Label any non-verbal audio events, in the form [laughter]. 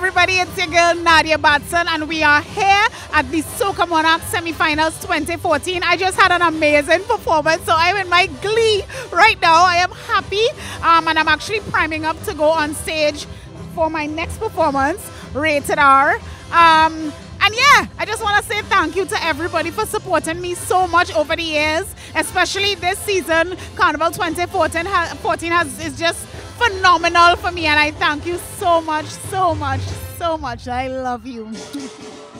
everybody, it's your girl Nadia Batson, and we are here at the Soca Monarch Semifinals 2014. I just had an amazing performance, so I'm in my glee right now. I am happy, um, and I'm actually priming up to go on stage for my next performance, Rated R. Um, and yeah, I say thank you to everybody for supporting me so much over the years, especially this season. Carnival 2014 has, 14 has, is just phenomenal for me, and I thank you so much, so much, so much. I love you. [laughs]